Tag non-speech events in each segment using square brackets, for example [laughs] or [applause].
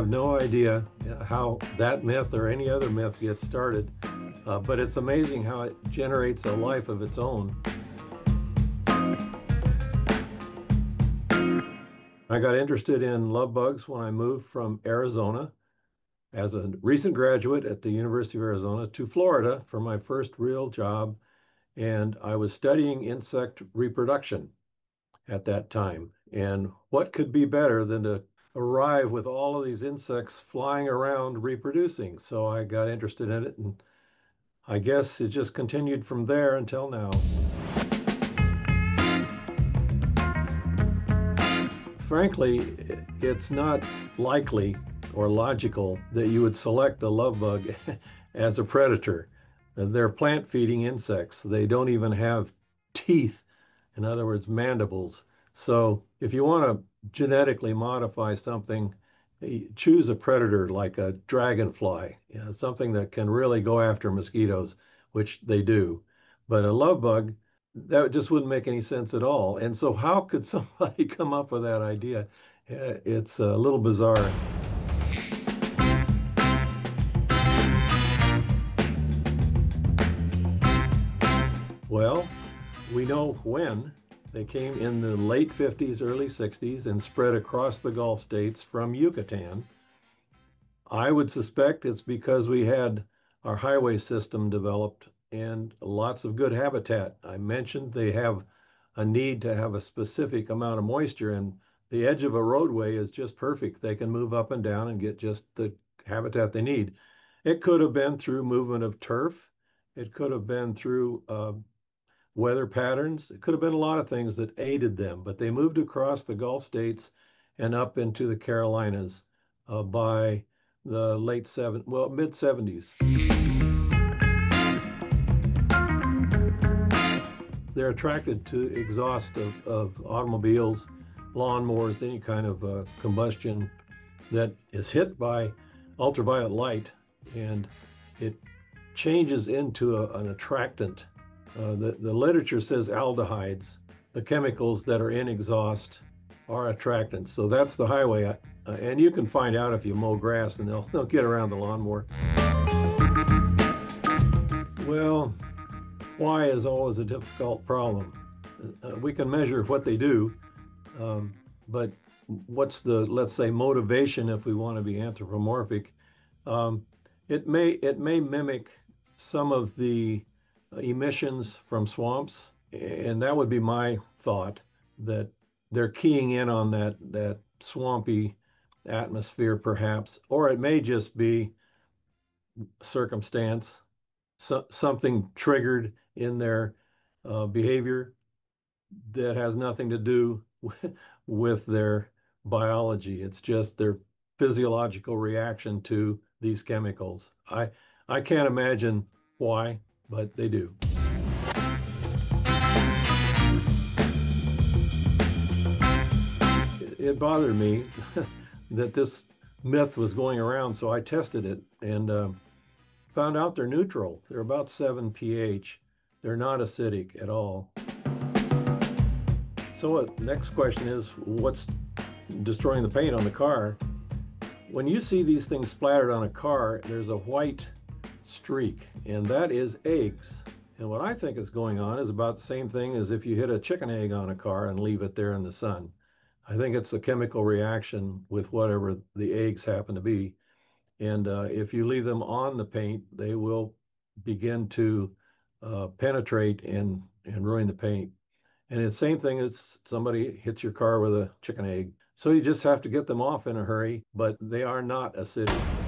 have no idea how that myth or any other myth gets started, uh, but it's amazing how it generates a life of its own. I got interested in love bugs when I moved from Arizona as a recent graduate at the University of Arizona to Florida for my first real job. And I was studying insect reproduction at that time. And what could be better than to arrive with all of these insects flying around reproducing? So I got interested in it. And I guess it just continued from there until now. Frankly, it's not likely or logical that you would select a love bug [laughs] as a predator. They're plant feeding insects. They don't even have teeth, in other words, mandibles. So if you want to genetically modify something, eh, choose a predator like a dragonfly, you know, something that can really go after mosquitoes, which they do. But a love bug, that just wouldn't make any sense at all. And so, how could [laughs] somebody come up with that idea? Eh, it's a little bizarre. Well, we know when. They came in the late 50s, early 60s, and spread across the Gulf states from Yucatan. I would suspect it's because we had our highway system developed and lots of good habitat. I mentioned they have a need to have a specific amount of moisture, and the edge of a roadway is just perfect. They can move up and down and get just the habitat they need. It could have been through movement of turf. It could have been through uh, weather patterns. It could have been a lot of things that aided them, but they moved across the Gulf states and up into the Carolinas uh, by the late seven, well, mid 70s. They're attracted to exhaust of, of automobiles, lawnmowers, any kind of uh, combustion that is hit by ultraviolet light, and it changes into a, an attractant uh, the, the literature says aldehydes, the chemicals that are in exhaust, are attractants. So that's the highway. Uh, and you can find out if you mow grass and they'll, they'll get around the lawnmower. Well, why is always a difficult problem. Uh, we can measure what they do, um, but what's the, let's say, motivation if we want to be anthropomorphic? Um, it may it may mimic some of the emissions from swamps, and that would be my thought that they're keying in on that that swampy atmosphere, perhaps, or it may just be circumstance, so, something triggered in their uh, behavior that has nothing to do [laughs] with their biology. It's just their physiological reaction to these chemicals. I I can't imagine why but they do. It bothered me [laughs] that this myth was going around, so I tested it and uh, found out they're neutral. They're about 7 pH. They're not acidic at all. So, uh, next question is what's destroying the paint on the car? When you see these things splattered on a car, there's a white streak, and that is eggs. And what I think is going on is about the same thing as if you hit a chicken egg on a car and leave it there in the sun. I think it's a chemical reaction with whatever the eggs happen to be. And uh, if you leave them on the paint, they will begin to uh, penetrate and, and ruin the paint. And it's the same thing as somebody hits your car with a chicken egg. So you just have to get them off in a hurry, but they are not acidic.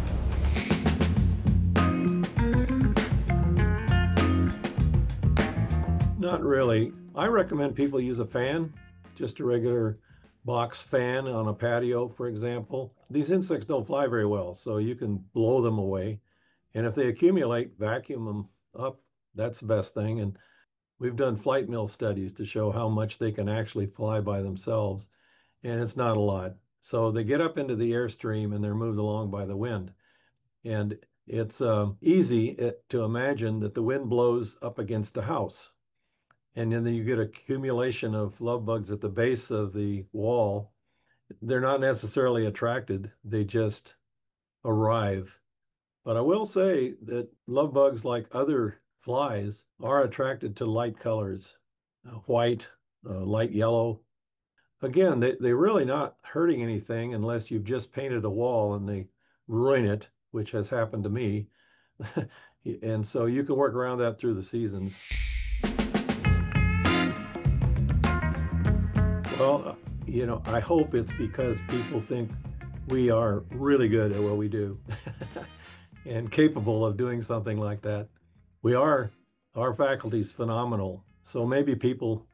Not really. I recommend people use a fan, just a regular box fan on a patio, for example. These insects don't fly very well, so you can blow them away. And if they accumulate, vacuum them up. That's the best thing. And we've done flight mill studies to show how much they can actually fly by themselves. And it's not a lot. So they get up into the airstream and they're moved along by the wind. And it's uh, easy eh, to imagine that the wind blows up against a house and then you get accumulation of love bugs at the base of the wall. They're not necessarily attracted. They just arrive. But I will say that love bugs, like other flies, are attracted to light colors, uh, white, uh, light yellow. Again, they, they're really not hurting anything unless you've just painted a wall and they ruin it, which has happened to me. [laughs] and so you can work around that through the seasons. Well, you know, I hope it's because people think we are really good at what we do [laughs] and capable of doing something like that. We are, our faculty is phenomenal. So maybe people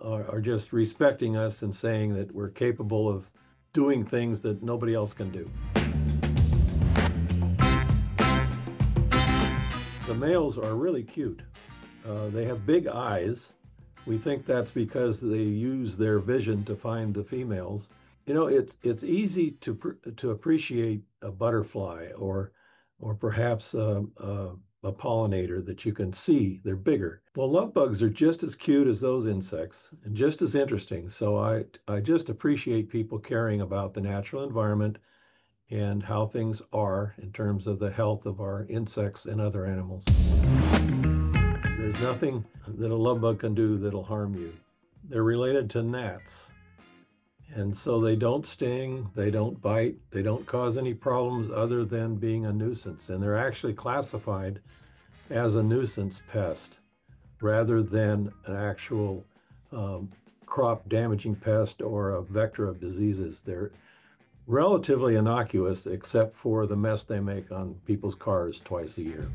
are, are just respecting us and saying that we're capable of doing things that nobody else can do. The males are really cute. Uh, they have big eyes. We think that's because they use their vision to find the females. You know, it's it's easy to to appreciate a butterfly or or perhaps a, a, a pollinator that you can see. They're bigger. Well, love bugs are just as cute as those insects and just as interesting. So I I just appreciate people caring about the natural environment and how things are in terms of the health of our insects and other animals. There's nothing that a love bug can do that'll harm you. They're related to gnats. And so they don't sting, they don't bite, they don't cause any problems other than being a nuisance. And they're actually classified as a nuisance pest rather than an actual um, crop damaging pest or a vector of diseases. They're relatively innocuous except for the mess they make on people's cars twice a year.